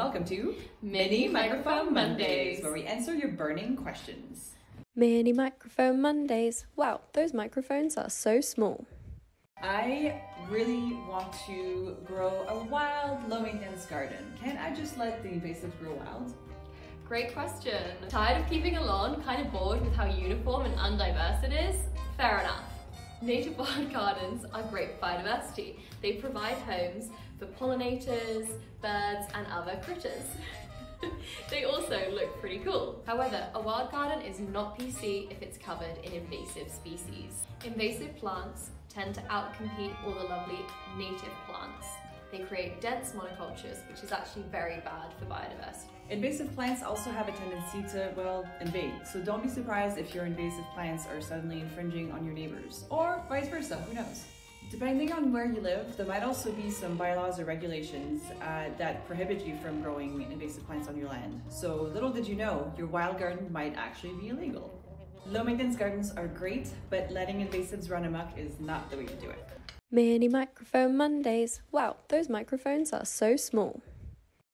welcome to Mini Microphone Mondays. where we answer your burning questions. Mini microphone Mondays. Wow, those microphones are so small. I really want to grow a wild, low maintenance garden. Can't I just let the invasives grow wild? Great question. Tired of keeping a lawn? Kind of bored with how uniform and undiverse it is? Fair enough. Native wild gardens are great for biodiversity. They provide homes for pollinators, birds, and other critters. they also look pretty cool. However, a wild garden is not PC if it's covered in invasive species. Invasive plants tend to outcompete all the lovely native plants. Create dense monocultures, which is actually very bad for biodiversity. Invasive plants also have a tendency to, well, invade. So don't be surprised if your invasive plants are suddenly infringing on your neighbors, or vice versa, who knows? Depending on where you live, there might also be some bylaws or regulations uh, that prohibit you from growing invasive plants on your land. So little did you know, your wild garden might actually be illegal. Low maintenance gardens are great, but letting invasives run amok is not the way to do it. Mini microphone Mondays. Wow, those microphones are so small.